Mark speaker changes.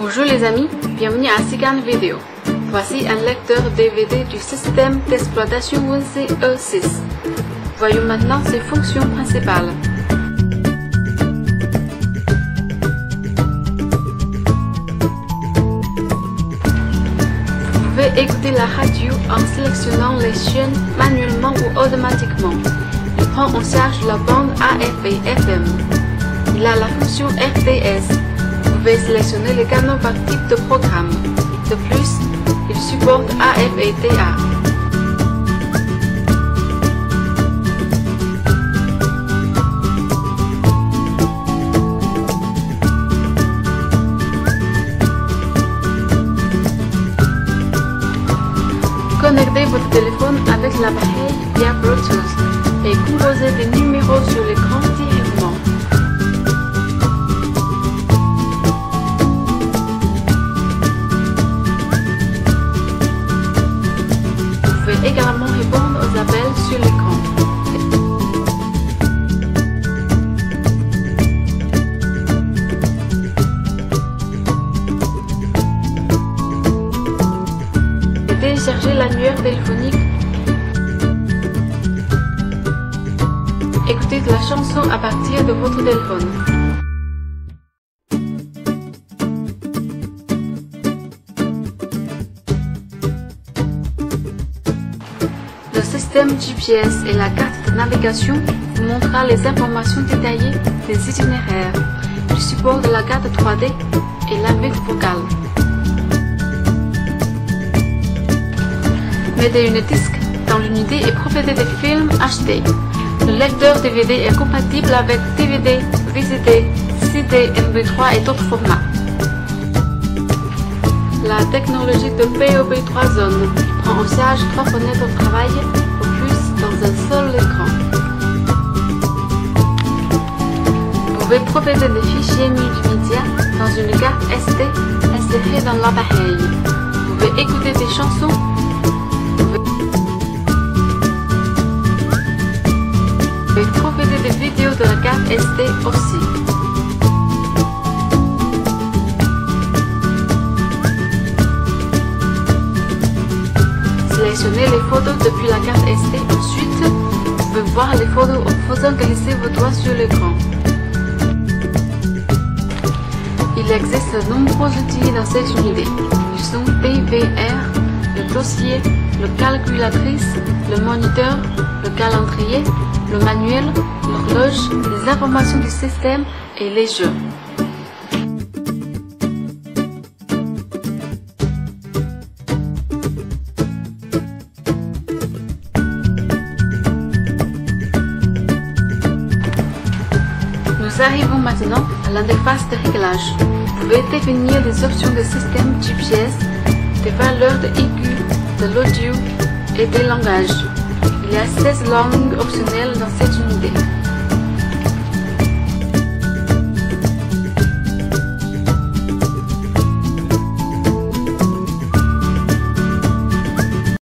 Speaker 1: Bonjour les amis, bienvenue à Sigan Video. Voici un lecteur DVD du système d'exploitation Windows E6. Voyons maintenant ses fonctions principales. Vous pouvez écouter la radio en sélectionnant les chaînes manuellement ou automatiquement. Il prend en charge la bande AF et FM. Il a la fonction RTS. Pouvez sélectionner les canaux par type de programme. De plus, il supporte AF et TA. Connectez votre téléphone avec l'appareil via Bluetooth et composez des numéros sur télécharger l'annuaire téléphonique. Écoutez la chanson à partir de votre téléphone. Le système GPS et la carte de navigation vous montrera les informations détaillées des itinéraires, du support de la carte 3D et l'invite vocale. Mettez une disque dans l'unité et profitez des films HD. Le lecteur DVD est compatible avec DVD, VCD, CD, MP3 et d'autres formats. La technologie de POB 3 zones prend en charge trois fenêtres de travail au plus dans un seul écran. Vous pouvez profiter des fichiers multimédia dans une carte SD insérée dans l'appareil. Vous pouvez écouter des chansons SD aussi. Sélectionnez les photos depuis la carte SD. Ensuite, vous pouvez voir les photos en faisant glisser vos doigts sur l'écran. Il existe de nombreux outils dans cette unité. Ils sont DVR, le dossier, le calculatrice, le moniteur, le calendrier, le manuel, l'horloge, les informations du système et les jeux. Nous arrivons maintenant à l'interface de réglage. Vous pouvez définir des options de système GPS, des valeurs de IQ, de l'audio et des langages. Il y a 16 langues optionnelles dans cette unité.